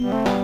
Mm-hmm.